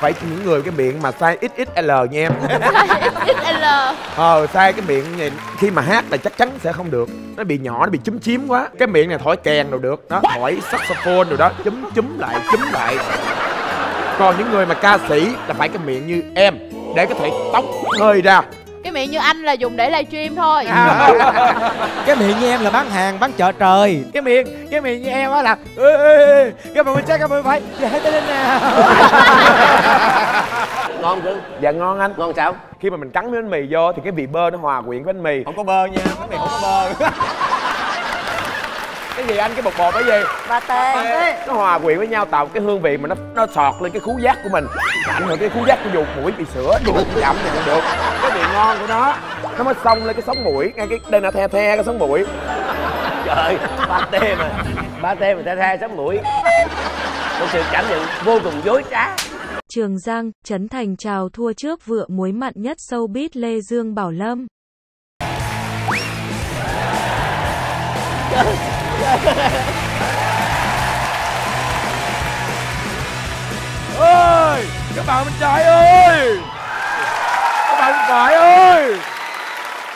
phải những người cái miệng mà size XXL nha em. XL ờ size cái miệng này khi mà hát là chắc chắn sẽ không được. Nó bị nhỏ nó bị chúm chím quá. Cái miệng này thổi kèn đồ được đó thổi saxophone đồ đó chúm chúm lại chúm lại. Còn những người mà ca sĩ là phải cái miệng như em để có thể tóc hơi ra. Cái miệng như anh là dùng để livestream thôi. À. cái miệng như em là bán hàng bán chợ trời. Cái miệng cái miệng như em á là ê, ê, ê, cái mà mình chắc cái mình phải. Hãy tới đây nào ngon chứ? Dạ ngon anh. Ngon sao? Khi mà mình cắn miếng bánh mì vô thì cái vị bơ nó hòa quyện với bánh mì. Không có bơ nha bánh mì không có bơ. Cái gì anh? Cái bột bột cái gì? Ba tê nó hòa quyện với nhau tạo cái hương vị mà nó nó sọt lên cái khú giác của mình. Ảnh hưởng cái khú giác của dù mũi bị sữa dù chậm thì cũng được. Cái vị ngon của nó nó mới xông lên cái sống mũi ngay cái đây là the the cái sống mũi. Trời ba tê mà ba tê mà tê tha sắm mũi. Một sự cảm nhận vô cùng dối trá Trường Giang, Trấn Thành chào thua trước vựa muối mặn nhất showbiz Lê Dương Bảo Lâm. ơi các bạn bên trái ơi! Các bạn bên phải ơi!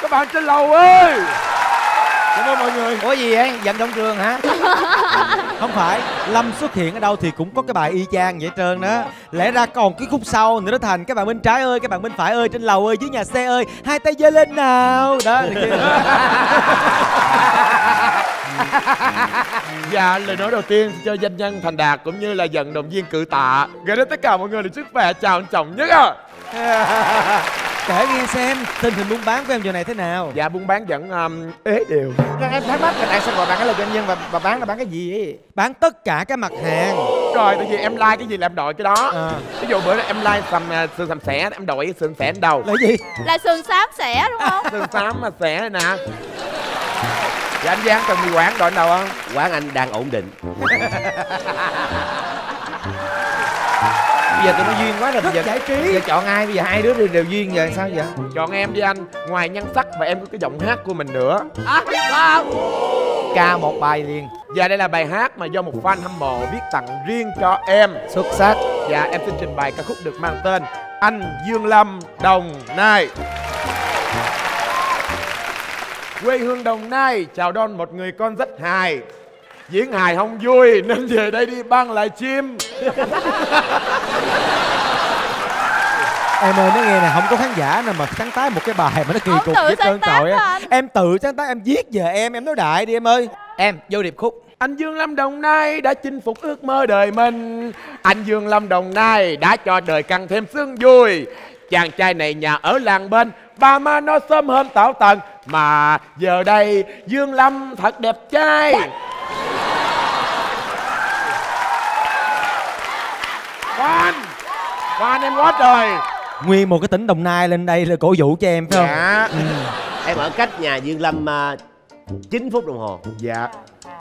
Các bạn trên lầu ơi! Cảm ơn mọi người. Ủa gì vậy? Vận động trường hả không phải lâm xuất hiện ở đâu thì cũng có cái bài y chang vậy trơn đó lẽ ra còn cái khúc sau nữa nó thành các bạn bên trái ơi các bạn bên phải ơi trên lầu ơi dưới nhà xe ơi hai tay giơ lên nào đó. Dạ, lời nói đầu tiên cho danh nhân Thành Đạt cũng như là vận động viên cự tạ gửi đến tất cả mọi người lời sức khỏe chào anh trọng nhất à. kể nghe xem tình hình buôn bán của em giờ này thế nào Dạ, buôn bán vẫn um, ế đều. em thắc mắc là tại sao gọi bạn cái là doanh nhân và bà bán là bán cái gì ấy bán tất cả các mặt hàng Rồi, tại vì em like cái gì là em đội cái đó. à, Ví dụ bữa đó em like sầm à, sườn sầm xẻ, em đội cái sườn xẻ lên đầu. là gì là sườn xám xẻ đúng không Sườn xám mà xẻ này nè. Dạ anh Giang cần mì quảng đội đầu không? quán anh đang ổn định giờ tụi nó duyên quá rồi bây giờ giải trí. bây giờ chọn ai bây giờ hai đứa đều, đều duyên giờ sao vậy Chọn em đi anh. Ngoài nhan sắc và em có cái giọng hát của mình nữa. ca một bài liền Và đây là bài hát mà do một fan hâm mộ viết tặng riêng cho em. xuất sắc Và em xin trình bày ca khúc được mang tên Anh Dương Lâm Đồng Nai Quê hương Đồng Nai chào đón một người con rất hài Diễn hài không vui nên về đây đi băng lại chim. Em ơi nói nghe nè không có khán giả nào mà sáng tác một cái bài mà nó kỳ Ông cục với trọi đó á em tự sáng tác em viết về em em nói đại đi em ơi. Em vô điệp khúc. Anh Dương Lâm Đồng Nai đã chinh phục ước mơ đời mình. Anh Dương Lâm Đồng Nai đã cho đời càng thêm sương vui. Chàng trai này nhà ở làng bên Ba má nó sớm hôm tảo tần. Mà giờ đây Dương Lâm thật đẹp trai Khoan Khoan em quá trời nguyên một cái tỉnh đồng nai lên đây là cổ vũ cho em phải không? Dạ. Em ở cách nhà dương lâm à, 9 phút đồng hồ. Dạ.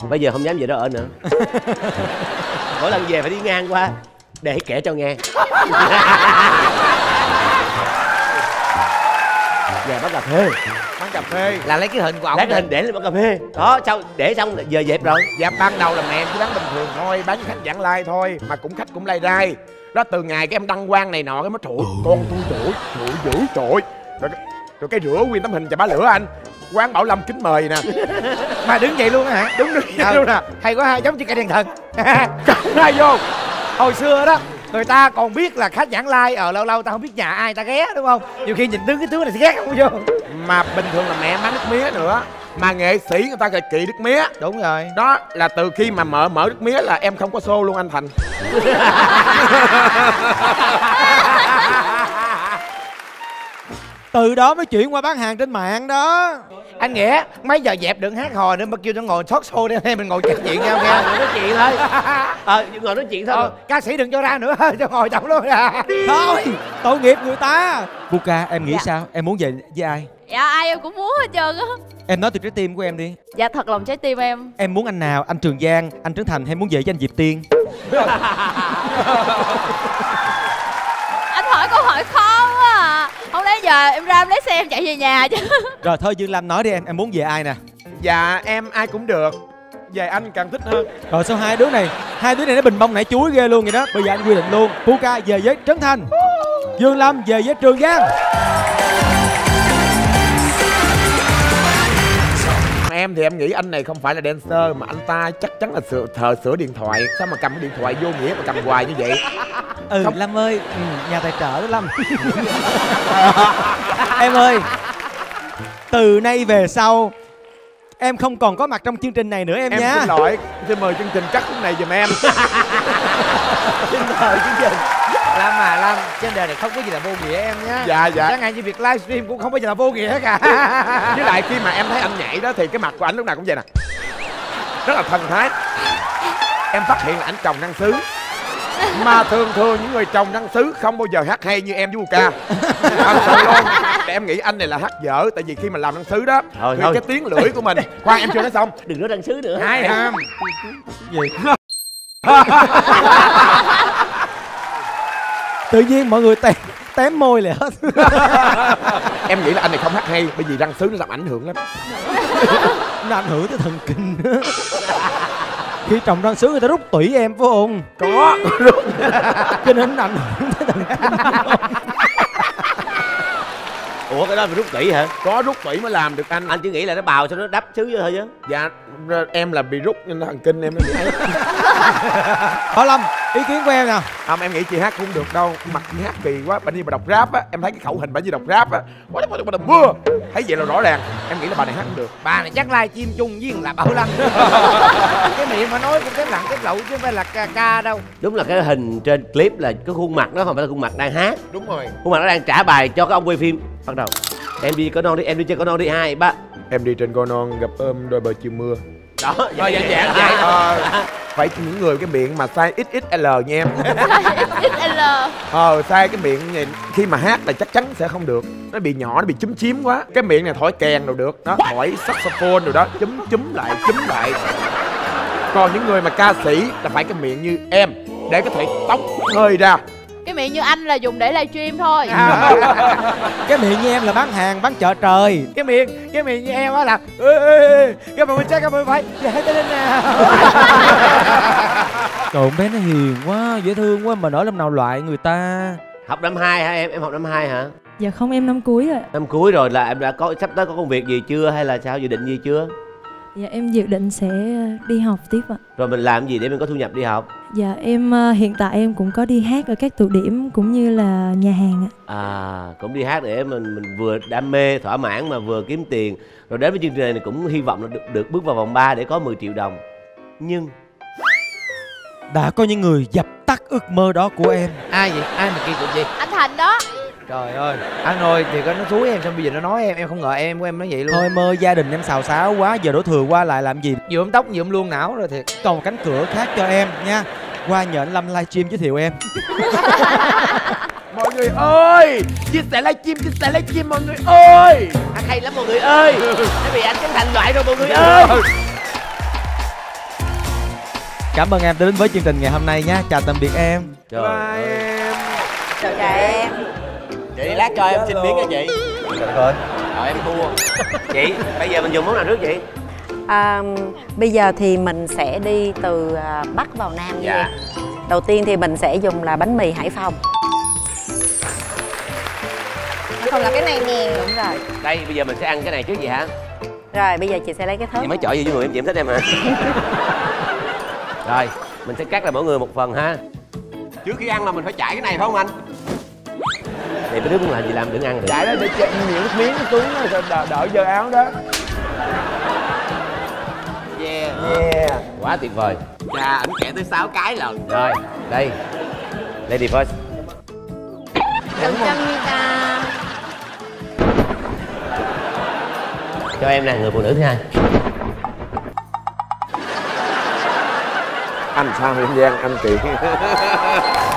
Bây giờ không dám về đó ở nữa. Mỗi lần về phải đi ngang qua để kể cho nghe về bắt cà phê. Quán cà phê. Là lấy cái hình của ổng lấy cái hình để lên bắt cà phê. Đó sau để xong là giờ dẹp rồi? Dạ ban đầu là mẹ em chỉ bán bình thường thôi Bán cho khách vãng lai thôi Mà cũng khách cũng lai rai. Đó từ ngày cái em đăng quang này nọ Cái mới trội Con tôi trội Trội dữ trội Rồi, cái- rồi cái rửa nguyên tấm hình chà bá lửa anh. Quán Bảo Lâm kính mời nè. Mà đứng vậy luôn á hả? Đúng đúng Ờ, luôn nè hay quá ha giống như cây đèn thần. Cầm ngay vô? Hồi xưa đó người ta còn biết là khách vãng lai ở lâu lâu ta không biết nhà ai ta ghé đúng không? Nhiều khi nhìn đứng cái tướng này ghét không vô. Mà bình thường là mẹ bán nước mía nữa Mà nghệ sĩ người ta kỵ kỵ nước mía. Đúng rồi. Đó là từ khi mà mở mở nước mía là em không có xô luôn anh Thành từ đó mới chuyển qua bán hàng trên mạng đó. Anh nghĩa mấy giờ dẹp đừng hát hò nữa mà kêu nó ngồi show đây hay mình ngồi trò chuyện nhau nghe nói chuyện thôi. Ờ ngồi nói chuyện thôi. Ờ, ca sĩ đừng cho ra nữa cho ngồi trong luôn à thôi tội nghiệp người ta. Buka em nghĩ Dạ. sao? Em muốn về với ai? Dạ ai em cũng muốn hết trơn á. Em nói từ trái tim của em đi. Dạ thật lòng trái tim em. Em muốn anh nào? Anh trường giang anh trấn thành hay muốn về với anh diệp tiên? Anh hỏi câu hỏi khó quá à không lẽ giờ em ra em lấy xe em chạy về nhà chứ. Rồi thôi dương lam nói đi em em muốn về ai nè? Dạ em ai cũng được. Về anh càng thích hơn. Rồi sao hai đứa này hai đứa này nó bình bông nãy chuối ghê luôn vậy đó. Bây giờ anh quy định luôn ca về với trấn thành. Dương lâm về với trường giang em thì em nghĩ anh này không phải là dancer mà anh ta chắc chắn là sửa thờ sửa điện thoại. Sao mà cầm cái điện thoại vô nghĩa mà cầm hoài như vậy? Ừ Không. lâm ơi ừ, nhà tài trợ đó lâm. Em ơi từ nay về sau em không còn có mặt trong chương trình này nữa em, em nhé xin lỗi xin mời chương trình cắt khúc này giùm em. Xin mời chương trình Lam à Lam Trên đời này không có gì là vô nghĩa em nhé dạ dạ. Chẳng hạn như việc livestream cũng không bao giờ là vô nghĩa cả. Với lại khi mà em thấy anh nhảy đó thì cái mặt của anh lúc nào cũng vậy nè. Rất là thần thái. Em phát hiện là anh trồng năng sứ mà thường thường những người trồng năng sứ không bao giờ hát hay như em với ca thật sự luôn. Để em nghĩ anh này là hát dở tại vì khi mà làm năng sứ đó Thôi, thì thôi. cái tiếng lưỡi của mình. Khoan em chưa nói xong. Đừng nói đăng sứ nữa. Hai ham gì tự nhiên mọi người tém tém môi lại hết. Em nghĩ là anh này không hát hay bởi vì răng sứ nó làm ảnh hưởng lắm. Nó ảnh hưởng tới thần kinh. Nữa khi trồng răng sứ người ta rút tủy em phải không? Có. Cho nên nó ảnh hưởng tới thần kinh. Ủa cái đó phải rút kỹ hả? Có rút tủy mới làm được anh. Anh chỉ nghĩ là nó bào cho nó đắp sứ vô thôi chứ. Dạ em là bị rút nên thần kinh em nó bị ấy. Bảo Lâm ý kiến của em nào? Không em nghĩ chị hát cũng được đâu. Mặt chị hát kỳ quá. Bà đi mà đọc rap á. Em thấy cái khẩu hình bà đi đọc rap á. Quá quá quá mưa. Thấy vậy là rõ ràng. Em nghĩ là bà này hát cũng được. Bà này chắc livestream chung với thằng là Bảo Lâm Cái miệng mà nói cũng cái lặng cái lậu chứ không phải là ca ca đâu. Đúng là cái hình trên clip là cái khuôn mặt đó không phải là khuôn mặt đang hát. Đúng rồi. Khuôn mặt nó đang trả bài cho cái ông quay phim. Bắt đầu. Em đi có non đi em đi chơi có non đi. Hai ba. Em đi trên con non gặp ôm đôi bờ chiều mưa. Đó Thôi dạng dạng vậy Ờ, phải những người cái miệng mà sai XXL nha em. XL ờ sai cái miệng này khi mà hát là chắc chắn sẽ không được. Nó bị nhỏ nó bị chúm chím quá. Cái miệng này thổi kèn đâu được đó thổi saxophone rồi đó chúm chúm lại chúm lại. Còn những người mà ca sĩ là phải cái miệng như em để có thể tóc hơi ra Cái miệng như anh là dùng để livestream thôi. Cái miệng như em là bán hàng bán chợ trời. Cái miệng Cái miệng như em á là ê, ê, ê, Các bạn mình chắc các bạn phải Dạ tới lên nào. Trời con bé nó hiền quá dễ thương quá mà nổi làm nào loại người ta? Học năm hai hả em? Em học năm hai hả? Dạ không em năm cuối rồi. Năm cuối rồi là em đã có sắp tới có công việc gì chưa hay là sao? Dự định gì chưa Dạ em dự định sẽ đi học tiếp ạ. Rồi mình làm gì để mình có thu nhập đi học? Dạ em ờ, hiện tại em cũng có đi hát ở các tụ điểm cũng như là nhà hàng ạ. À cũng đi hát để mình mình vừa đam mê thỏa mãn mà vừa kiếm tiền. Rồi đến với chương trình này cũng hy vọng là được, được bước vào vòng 3 để có 10 triệu đồng. Nhưng đã có những người dập tắt ước mơ đó của em. Ai vậy? Ai mà kỳ cục gì? Anh Thành đó. Trời ơi Anh ơi thì có nó thúi em xong bây giờ nó nói em Em không ngờ em của em nói vậy luôn. Thôi mơ gia đình em xào xáo quá giờ đổ thừa qua lại làm gì? Nhuộm tóc nhuộm luôn não rồi thiệt. Còn một cánh cửa khác cho em nha. Qua nhờ anh lâm livestream giới thiệu em. Mọi người ơi chia sẻ livestream chia sẻ livestream mọi người ơi. Hát hay lắm mọi người ơi. Nó bị anh Trấn Thành loại rồi mọi người ơi. Cảm ơn em đã đến với chương trình ngày hôm nay nha. Chào tạm biệt em. Trời bye. ơi em Chào em chị lát cho em xin miếng nha chị rồi em thua chị bây giờ mình dùng món nào trước chị À, bây giờ thì mình sẽ đi từ à, Bắc vào Nam Dạ. nha. Đầu tiên thì mình sẽ dùng là bánh mì Hải Phòng. Không là cái này nè Đúng rồi. đây bây giờ mình sẽ ăn cái này trước gì hả Rồi bây giờ chị sẽ lấy cái thớt. chị mới chọi gì với người em chị em thích em hả rồi mình sẽ cắt là mỗi người một phần ha trước khi ăn là mình phải chải cái này phải không anh thì mấy đứa muốn làm gì làm đừng ăn được. Chạy đó để chạy nhiều nước miếng nó xuống nó sẽ đỡ, đỡ dơ áo đó. Yeah. Yeah. Quá tuyệt vời. Chà ảnh kẻ tới 6 cái lần. Rồi đây. Lady first Cần chân như ta cho em nè người phụ nữ thứ hai. Anh sao em giang anh chị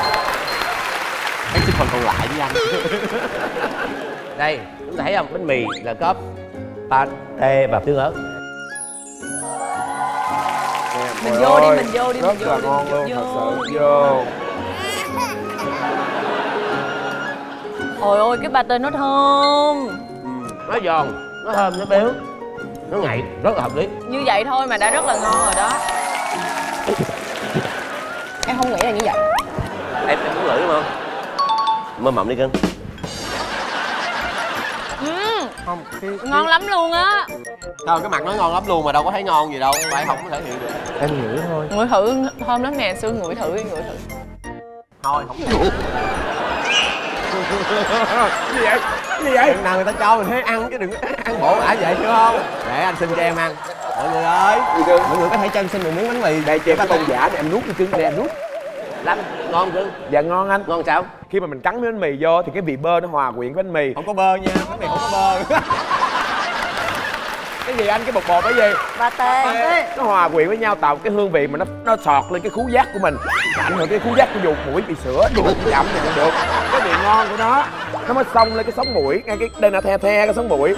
Em xin phần còn lại với anh. Đây, chúng ta thấy không? Bánh mì là có pate và tương ớt. Mình vô đi, mình vô đi, rất mình là vô đi, ngon luôn vô. thật sự vô Ôi ôi cái bà tên nó thơm. Nó giòn, nó thơm, nó béo. Nó ngậy rất là hợp lý. Như vậy thôi mà đã rất là ngon rồi đó. Em không nghĩ là như vậy. Em em muốn ngửi đúng không mơ mộng đi cưng Ừm, không cái, ngon lắm luôn á. Thôi cái mặt nó ngon lắm luôn mà đâu có thấy ngon gì đâu Phải không có thể hiện được. Em nghĩ thôi. Ngửi thử thơm lắm nè xương ngửi thử đi ngửi thử. Thôi không được gì vậy? Gì vậy? Nào người ta cho mình thấy ăn chứ đừng có ăn bộ ả vậy hiểu không? Để anh xin cho em ăn. Mọi người ơi. Mọi người có thể cho em xin một miếng bánh mì. Đây chị có tôn giả thì em nuốt cái trứng để em nuốt lắm. Ngon cưng dạ ngon anh. Ngon sao? Khi mà mình cắn miếng bánh mì vô thì cái vị bơ nó hòa quyện với bánh mì. Không có bơ nha bánh mì không có bơ. Cái gì anh? Cái bột bột cái gì? Ba tê. Nó hòa quyện với nhau tạo cái hương vị mà nó nó sọt lên cái khứu giác của mình. Ảnh hưởng cái khứu giác của dù mũi bị sữa được chậm thì cũng được. Cái vị ngon của nó nó mới xông lên cái sống mũi ngay cái đây là the the cái sống mũi.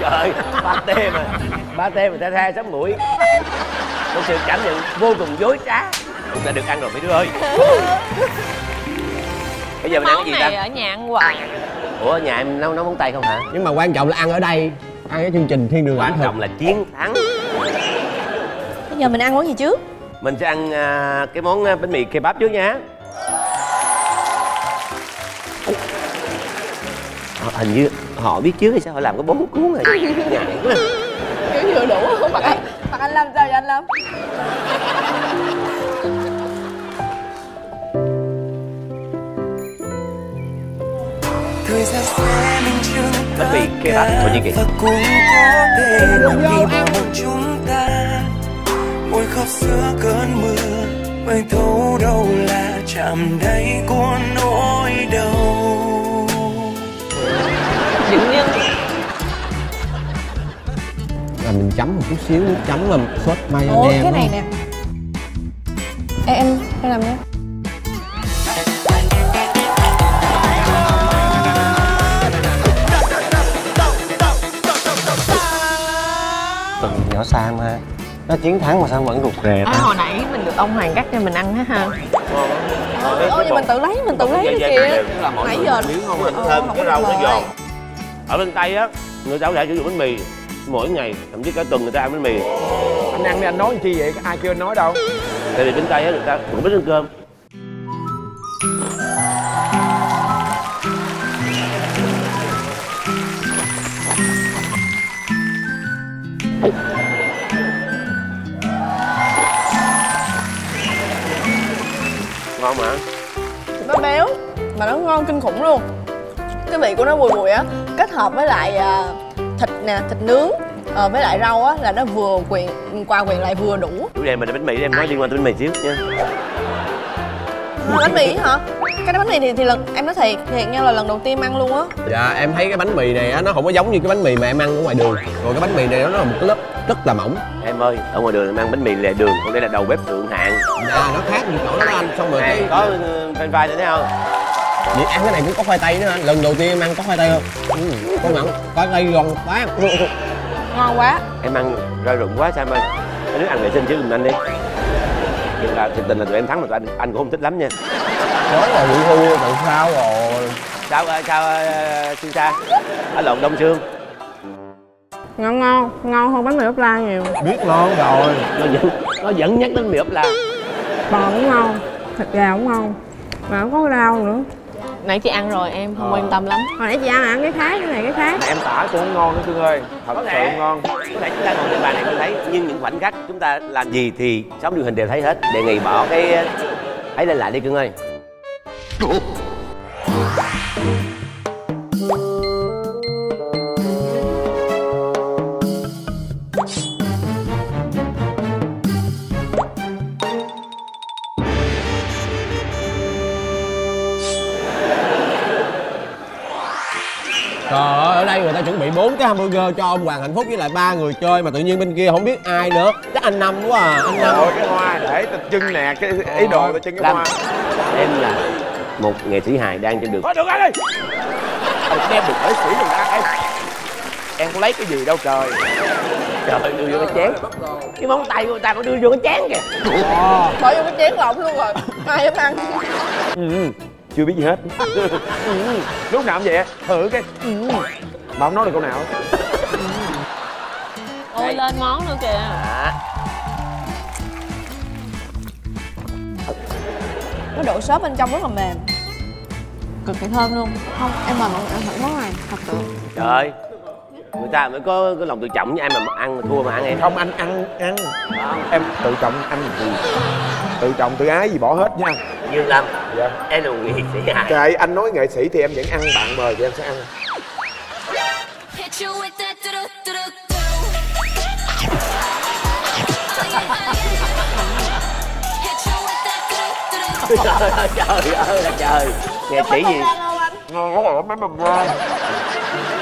Trời ba tê mà. Ba tê mà ta tha sống mũi. Một sự cảm nhận vô cùng dối trá chúng ta được ăn rồi mấy đứa ơi. Bây giờ mình ăn cái gì này ta? ở nhà ăn hoài. Ủa ở nhà em nấu nấu món tay không hả? Nhưng mà quan trọng là ăn ở đây ăn cái chương trình thiên đường quan trọng là chiến thắng. Bây giờ mình ăn món gì trước? Mình sẽ ăn à, cái món à, bánh mì kebab trước nha. Ờ, hình như họ biết trước hay sao? Họ làm có bốn cuốn rồi. Ngại quá. Kiểu vừa đủ không? Mặt anh mặt anh lâm sao vậy anh lâm thể khi bao hồn chúng ta. Môi khóc giữa cơn mưa mới thấu đâu là chạm đáy của nỗi đau. Dựng nhân là mình chấm một chút xíu nước chấm mà sốt ủa mayonnaise cái này nè. Ê, em em làm nha Sam ha nó chiến thắng mà sao vẫn rụt rè à, hồi nãy mình được ông hoàng cắt cho mình ăn á ha Ôi, ôi mình tự lấy mình tự lấy đi kìa nãy giờ miếng không Ờ, à thơm cái có rau nó giòn ở bên tây á người ta có thể sử dụng bánh mì mỗi ngày thậm chí cả tuần người ta ăn bánh mì anh ăn đi anh nói chi vậy ai kêu anh nói đâu tại vì bên tây á người ta cũng biết ăn cơm ngon mà. Nó béo mà nó ngon kinh khủng luôn. Cái vị của nó bùi bùi á kết hợp với lại à, thịt nè thịt nướng ờ, với lại rau á là nó vừa quyện qua quyện lại vừa đủ. Chủ đề mình là bánh mì em nói liên quan tới bánh mì xíu nha. Bánh mì hả cái bánh mì thì thì lần em nói thiệt thiệt nha là lần đầu tiên ăn luôn á. Dạ em thấy cái bánh mì này á nó không có giống như cái bánh mì mà em ăn ở ngoài đường. Rồi cái bánh mì này nó là một cái lớp rất là mỏng. Em ơi ở ngoài đường em ăn bánh mì lề đường còn đây là đầu bếp thượng hạng. Dạ nó khác như chỗ đó anh. Xong rồi nè cái có french fry nữa thấy không? Vậy ăn cái này cũng có khoai tây nữa anh lần đầu tiên em ăn có khoai tây không? Ừ, có mặn khoai tây giòn quá. Ngon quá. Em ăn rơi rụng quá sao em ơi? Anh đứa ăn vệ sinh chứ đừng anh đi. Nhưng là thiệt tình là tụi em thắng mà tụi anh anh cũng không thích lắm nha nói là bị hư tại sao rồi. Sao sao xin sa ở lộn đông sương. Ngon ngon ngon hơn bánh mì ốp la nhiều. Biết ngon rồi. Nó vẫn nó vẫn nhắc đến mì ốp la. Bò cũng ngon thịt gà cũng ngon mà không có rau nữa. Nãy chị ăn rồi em không Ờ. quan tâm lắm. Hồi nãy chị ăn ăn cái khác cái này cái khác. Em tả cũng ngon nữa cưng ơi. Thật Có sự thể. ngon. có thể chúng ta ngồi trên bàn này không thấy nhưng những khoảnh khắc chúng ta làm gì thì sóng truyền hình đều thấy hết. Đề nghị bỏ cái ấy lên lại đi cưng ơi Trời ơi, ở đây người ta chuẩn bị bốn cái hamburger cho ông Hoàng Hạnh Phúc với lại ba người chơi mà tự nhiên bên kia không biết ai nữa. Chắc anh Năm quá à, anh Năm. rồi cái hoa để chân nè cái ý đồ tao chân cái hoa em là một nghệ sĩ hài đang trên đường thôi được anh ơi Ông đem được nghệ sĩ mình ra em. Em có lấy cái gì đâu trời. Trời đưa vô cái chén. Cái móng tay của người ta có đưa vô cái chén kìa. Bỏ vô cái chén lộn luôn rồi. Ai dám ăn? Ừ, chưa biết gì hết. Ừ, lúc nào cũng vậy thử cái. Ừ. mà không nói được câu nào? Ôi lên món nữa kìa Cái độ xốp bên trong rất là mềm. Cực kỳ thơm luôn. Không em mời mọi người ăn thử món này thật sự. Trời ơi người ta mới có cái lòng tự trọng với em mà ăn mà thua mà ăn em. Không anh ăn ăn. Em tự trọng ăn gì? Tự trọng tự ái gì bỏ hết nha. Dương lâm. Dạ. Em là một nghệ sĩ hài kệ anh nói nghệ sĩ thì em vẫn ăn bạn mời thì em sẽ ăn trời ơi trời ơi là trời nghệ sĩ gì? ngon quá mấy mầm ngon